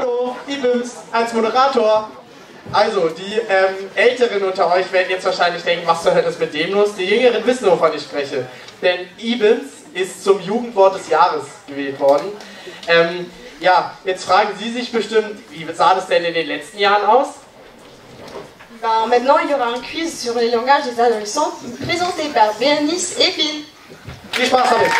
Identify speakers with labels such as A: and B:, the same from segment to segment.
A: Hallo, Ibims als Moderator. Also, die ähm, Älteren unter euch werden jetzt wahrscheinlich denken, was zur Hölle ist mit dem los? Die Jüngeren wissen, wovon ich spreche. Denn Ibims ist zum Jugendwort des Jahres gewählt worden. Ähm, ja, jetzt fragen Sie sich bestimmt, wie sah das denn in den letzten Jahren aus?
B: Ben, maintenant, il y aura un quiz sur les langages des adolescents présenté par Bérénice et Bill.
A: Viel Spaß damit!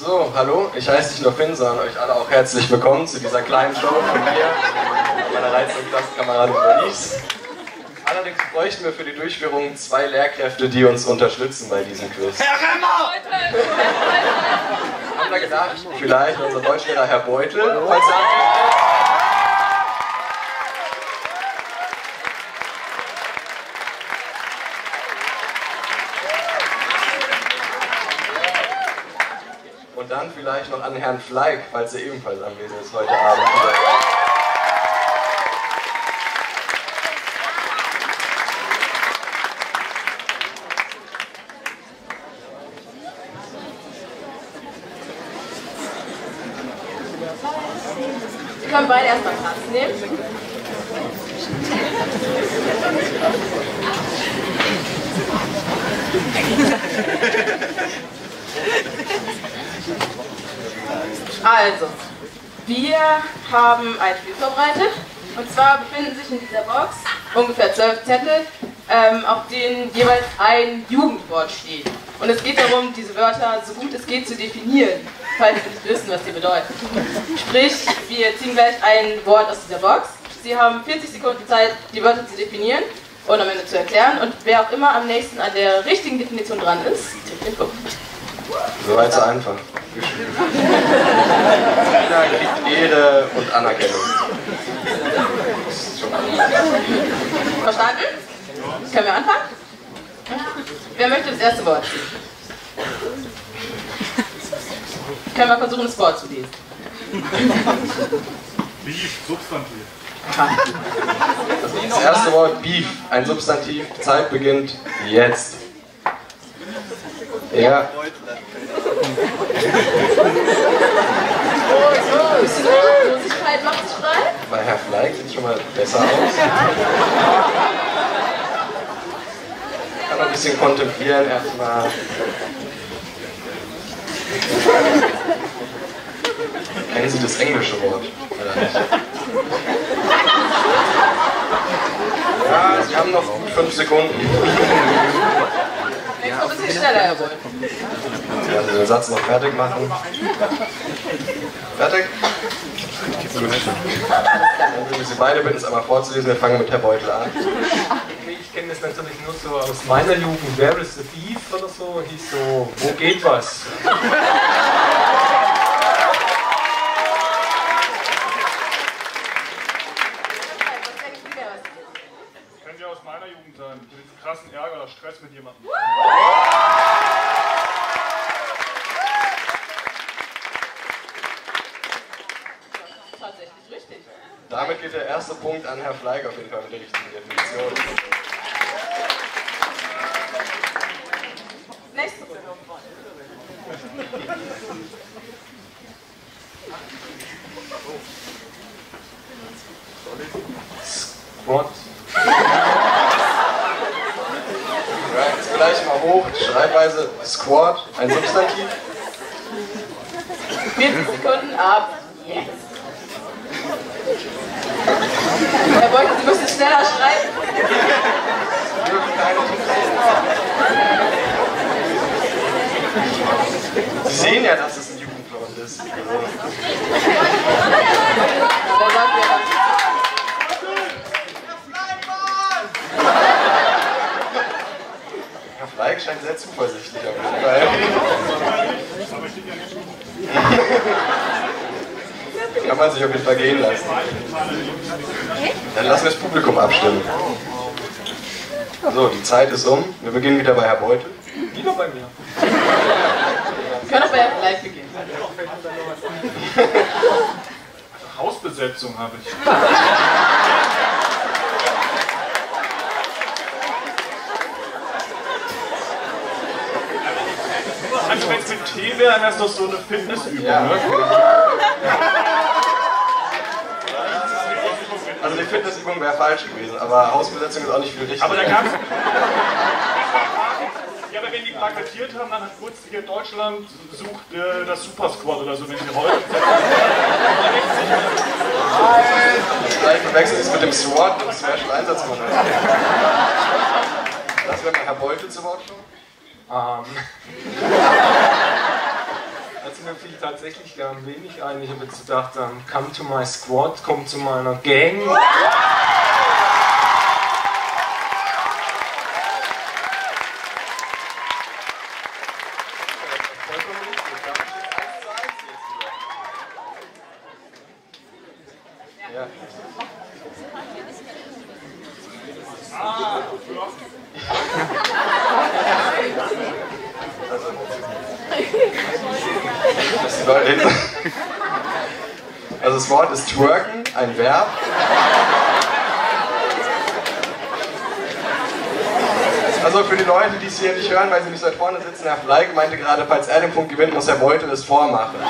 C: So, hallo, ich heiße nicht nur Finsa und euch alle auch herzlich willkommen zu dieser kleinen Show von mir, meiner reizenden Klassenkameradin Denise. Allerdings bräuchten wir für die Durchführung zwei Lehrkräfte, die uns unterstützen bei diesem Quiz.
A: Herr Remmer!
C: Haben wir gedacht, vielleicht unser Deutschlehrer Herr Beutel, falls er Und dann vielleicht noch an Herrn Fleig, falls er ebenfalls anwesend ist heute Abend.
D: Wir können beide erstmal Platz nehmen. Also, wir haben ein Spiel vorbereitet. Und zwar befinden sich in dieser Box ungefähr zwölf Zettel, ähm, auf denen jeweils ein Jugendwort steht. Und es geht darum, diese Wörter so gut es geht zu definieren, falls Sie nicht wissen, was sie bedeuten. Sprich, wir ziehen gleich ein Wort aus dieser Box. Sie haben 40 Sekunden Zeit, die Wörter zu definieren und am Ende zu erklären. Und wer auch immer am nächsten an der richtigen Definition dran ist, kriegt den Punkt.
C: Soweit so einfach. Jeder kriegt Ehre und Anerkennung.
D: Verstanden? Können wir anfangen? Wer möchte das erste Wort? Können wir versuchen, das Wort zu lesen?
E: Beef, Substantiv.
C: Das erste Wort Beef, ein Substantiv. Zeit beginnt jetzt. Ja,
D: Losigkeit macht sich frei.
C: bei Herr Fleig sieht es schon mal besser aus. Kann noch ein bisschen kontemplieren erstmal. Kennen Sie das englische Wort? Oder nicht? Ja, Sie haben noch gut fünf Sekunden.
D: Bisschen schneller,
C: werden den Satz noch fertig machen. Fertig? Dann würde ich Sie beide bitten, es einmal vorzulesen. Wir fangen mit Herr Beutel an.
E: Ich kenne das natürlich nur so aus meiner Jugend. Where is the Beef oder so? Hieß so, wo geht was? Könnte ja aus meiner Jugend sein. Mit krassen Ärger oder Stress mit jemandem.
D: Tatsächlich richtig.
C: Damit geht der erste Punkt an Herr Fleig auf jeden Fall mit der richtigen Definition.
D: Nächste.
C: Squat. Jetzt gleich mal hoch. Schreibweise Squat, ein Substantiv.
D: 40 Sekunden ab. Yes. Herr Beutel, Sie müssen schneller schreiben.
C: Sie sehen ja, dass es ein Jugendwort ist. ich auf jeden Fall gehen lassen. Dann lassen wir das Publikum abstimmen. So, die Zeit ist um. Wir beginnen wieder bei Herr Beutel.
E: Wieder bei mir.
D: Wir können auch bei Herrn Bleib beginnen.
E: Hausbesetzung habe ich.
F: Also wenn es mit Tee wäre, dann wäre es doch so eine Fitnessübung,
C: ja.
F: ne?
C: Fitnessübung wäre falsch gewesen, aber Hausbesetzung ist auch nicht viel richtig.
F: Aber da gab es. Ja, aber wenn die plakatiert haben, dann hat kurz hier Deutschland sucht äh, das Super Squad oder so, wenn die heute.
C: Vielleicht verwechselt es mit dem SWAT und Special Einsatzkommando. Das wäre mal Herr Beutel zu Wort kommen.
E: Ähm, mir fiel tatsächlich gar wenig ein. Ich habe jetzt gedacht, ähm, come to my squad, komm zu meiner Gang.
C: Vollkommen richtig. Damit steht 1 zu 1 jetzt wieder. Ja. Also, Also das Wort ist twerken, ein Verb. Also für die Leute, die es hier nicht hören, weil sie nicht so weit vorne sitzen, Herr Fleig meinte gerade, falls er den Punkt gewinnt, muss Herr Beutel es vormachen.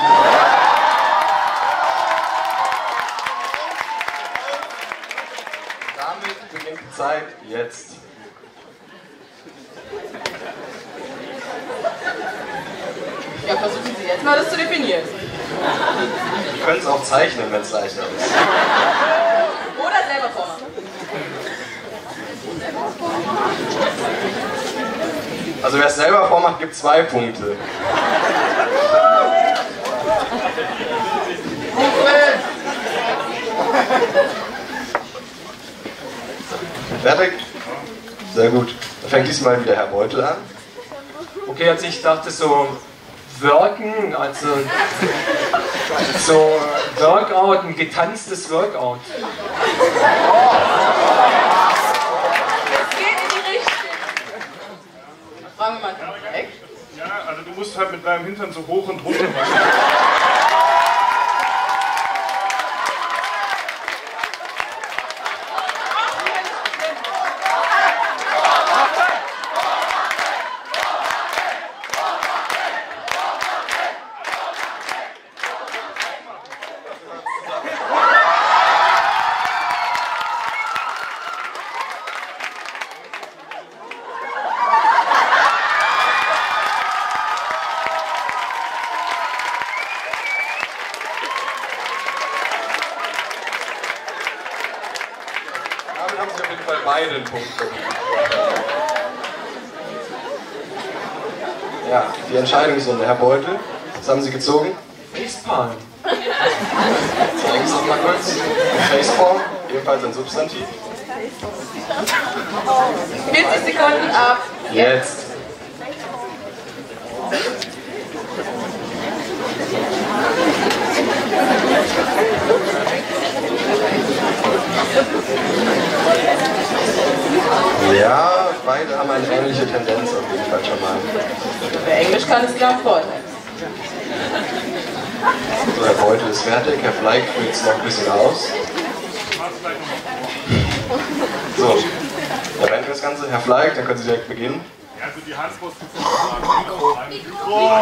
C: Damit beginnt die Zeit jetzt.
D: Ja, versuchen Sie jetzt zu definieren.
C: Ich könnte es auch zeichnen, wenn es leichter ist.
D: Oder selber vormachen.
C: Also wer es selber vormacht, gibt zwei Punkte. Fertig? Sehr gut. Dann fängt diesmal wieder Herr Beutel an.
E: Okay, also ich dachte so Worken, also so Workout, ein getanztes Workout.
D: Das geht in die Richtung. Fragen wir mal weg.
F: Ja, also du musst halt mit deinem Hintern so hoch und runter machen.
C: Damit haben Sie auf jeden Fall beide einen Punkt. Ja, die Entscheidungsrunde. Herr Beutel, was haben Sie gezogen?
E: Facepalm.
C: Zeigen Sie es mal kurz. Faceform, ebenfalls ein Substantiv.
D: 40 Sekunden ab.
C: Jetzt. Ja, beide haben eine ähnliche Tendenz auf jeden Fall schon mal.
D: Wer Englisch kann, ist klar Vorteil.
C: So, Herr Beutel ist fertig, Herr Fleig führt es noch ein bisschen aus. So, da rennt das Ganze. Herr Fleig, dann können Sie direkt beginnen.
F: Ja, also die Handposition. Mikro. Mikro.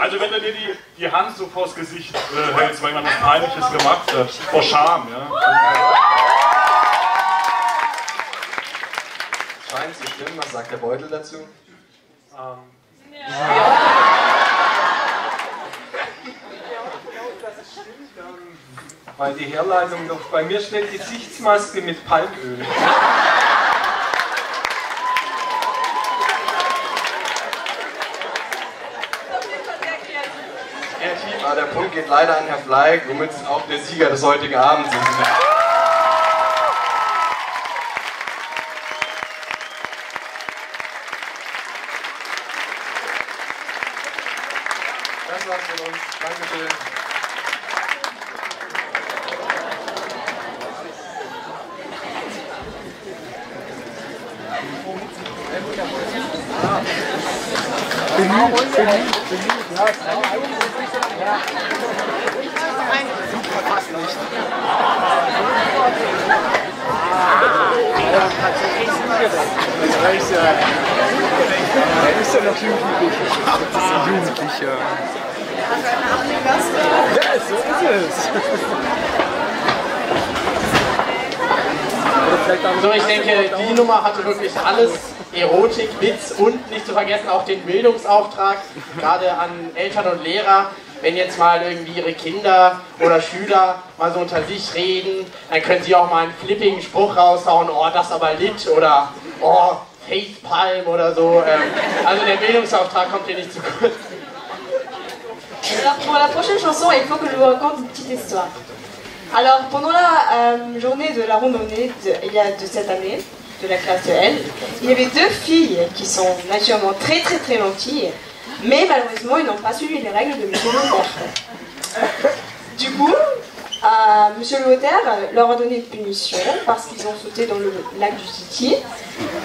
F: Also wenn du dir die, die Hand so vors Gesicht äh, hältst, weil man was Peinliches gemacht hat. Vor Scham, ja.
C: Scheint zu stimmen, was sagt der Beutel dazu?
E: Ähm, Weil die Herleitung doch bei mir steht Gesichtsmaske mit Palmöl.
C: Kreativ, aber der Punkt geht leider an Herr Fleig, womit auch der Sieger des heutigen Abends ist. Das war's von uns. Dankeschön.
G: Ja, ist ja noch Jugendlicher. Das ist ein Jugendlicher. Ja, so ist es.
A: So, ich denke, die Nummer hatte wirklich alles. Erotik, Witz und nicht zu vergessen auch den Bildungsauftrag, gerade an Eltern und Lehrer. Wenn jetzt mal irgendwie ihre Kinder oder Schüler mal so unter sich reden, dann können sie auch mal einen flippigen Spruch raushauen, oh, das aber lit oder oh, Facepalm oder so. Ähm, Also der Bildungsauftrag kommt hier nicht zu kurz.
B: Alors pour la prochaine chanson, il faut que je vous raconte une petite histoire. Alors pendant la euh, journée de la randonnée de, il y a de cette année, de la classe de L, il y avait deux filles qui sont naturellement très très très lentilles, mais malheureusement ils n'ont pas suivi les règles de M. Lothaire. Du coup, euh, M. Lothaire leur a donné une punition parce qu'ils ont sauté dans le lac du Titi.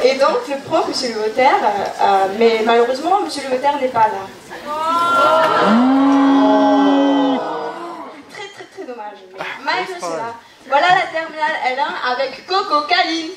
B: Et donc le prof, M. Lothaire, euh, euh, mais malheureusement M. Lothaire n'est pas là. Très très très dommage. Mais malgré cela, voilà la terminale L1 avec Coco Kaline.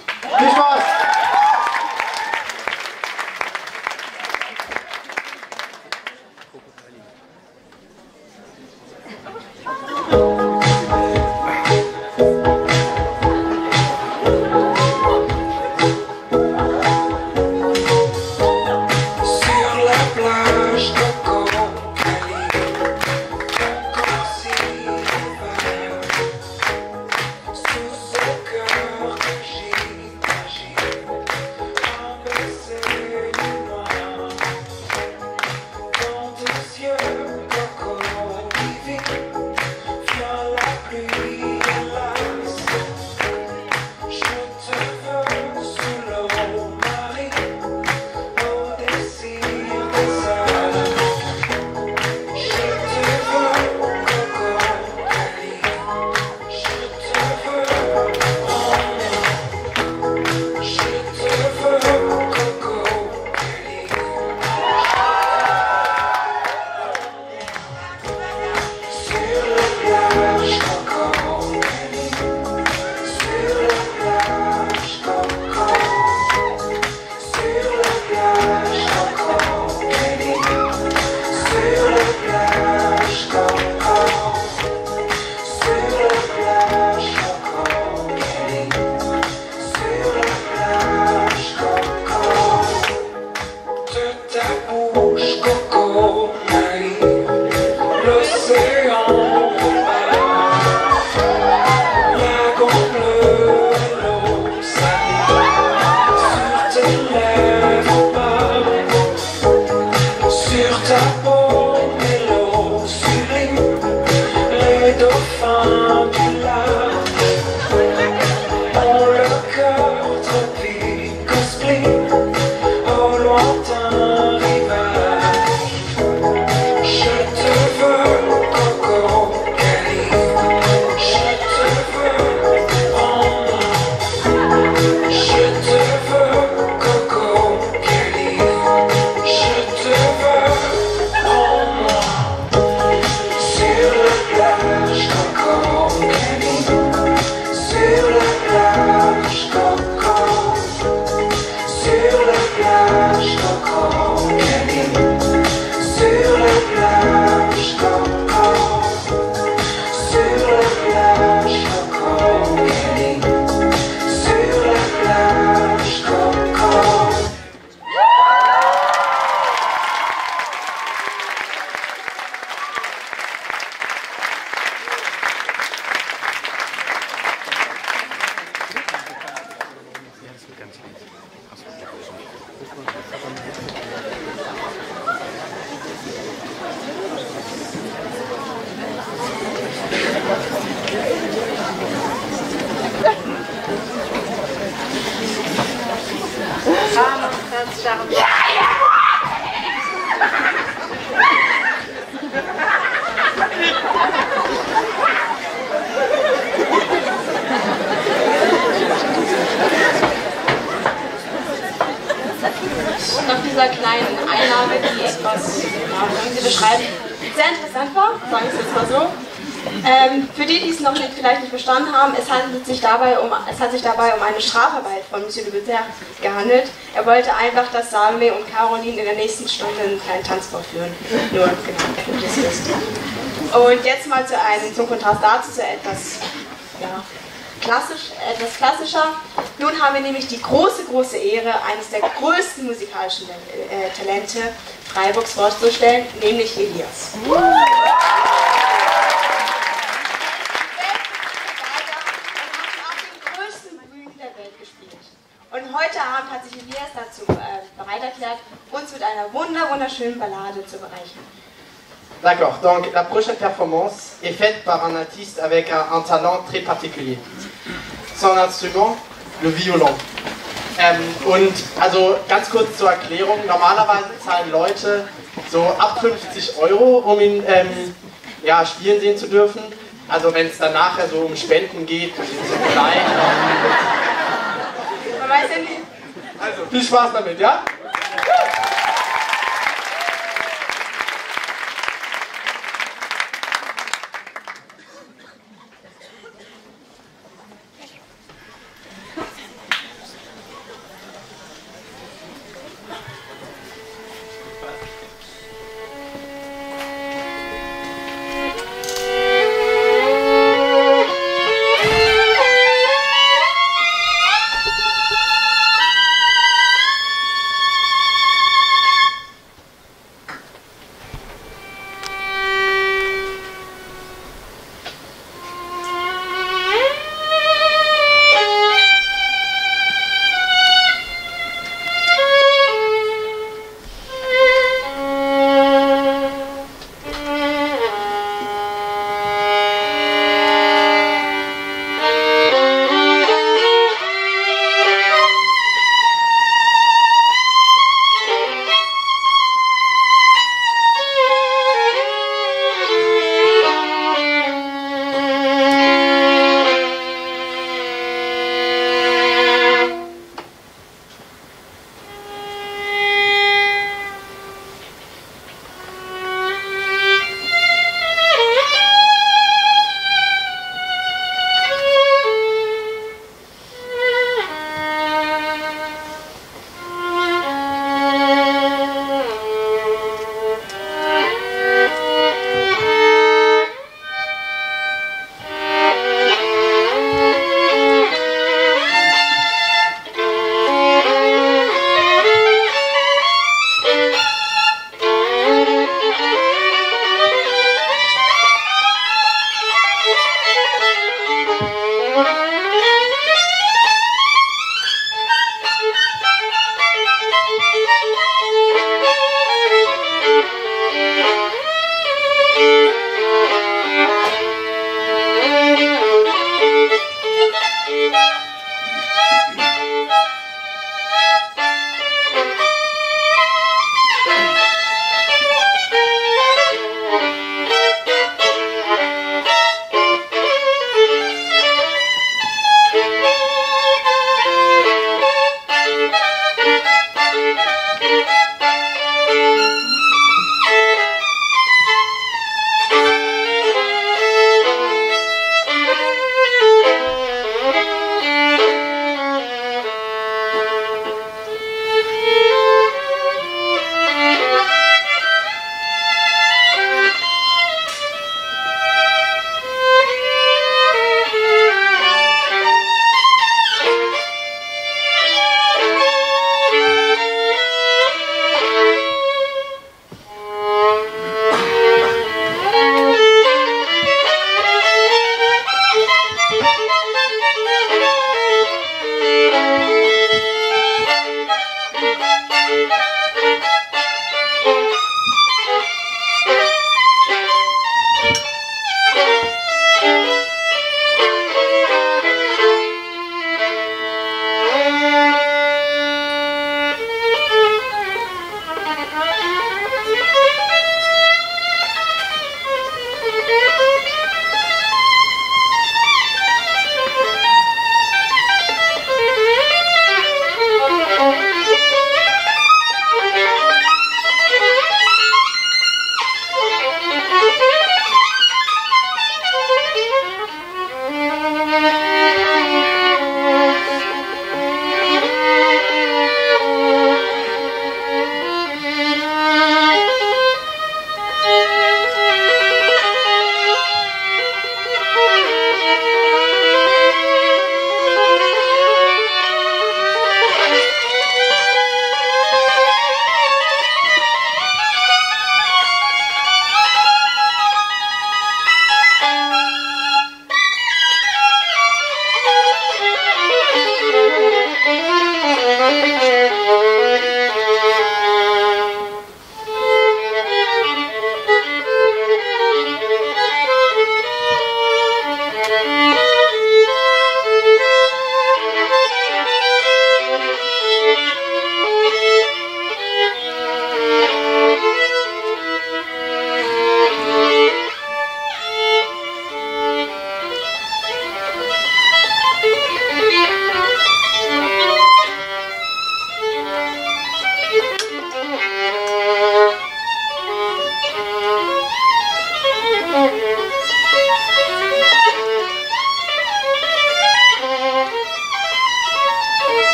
B: Einnahme, die etwas ja, beschreibt, sehr interessant war, sagen wir es jetzt mal so,
H: Ähm, für die, die es noch nicht, vielleicht nicht verstanden haben, es handelt sich dabei um, es hat sich dabei um eine Strafarbeit von Monsieur de Butler gehandelt. Er wollte einfach, dass Salome und Caroline in der nächsten Stunde einen kleinen Tanz vorführen. Nur, genau, es wisst. Und jetzt mal zu einem, zum Kontrast dazu zu etwas, ja, klassisch, etwas klassischer. Nun haben wir nämlich die große, große Ehre, eines der größten musikalischen äh, Talente Freiburgs vorzustellen, nämlich Elias. Und heute Abend hat sich Elias dazu äh, bereit erklärt, uns mit einer wunder wunderschönen Ballade zu bereichern.
A: D'accord, donc la prochaine performance est faite par un artiste avec un, un talent très particulier. Instrument, le violon. Ähm, und also ganz kurz zur Erklärung, normalerweise zahlen Leute so ab 50 Euro, um ihn ähm, ja, spielen sehen zu dürfen. Also wenn es dann nachher so um Spenden geht, die sind so klein.
H: Man weiß ja nicht.
A: Also viel Spaß damit, ja? Thank you.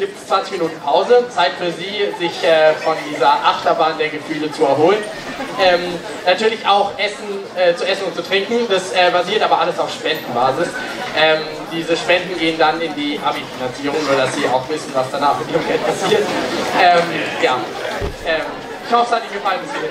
A: Gibt es 20 Minuten Pause. Zeit für Sie, sich äh, von dieser Achterbahn der Gefühle zu erholen. Ähm, natürlich auch Essen, äh, zu essen und zu trinken. Das äh, basiert aber alles auf Spendenbasis. Ähm, diese Spenden gehen dann in die Abi-Finanzierung, nur dass Sie auch wissen, was danach mit Ihrem Geld passiert. Ähm, ja. Ähm, ich hoffe, es hat Ihnen gefallen. Bis hierhin.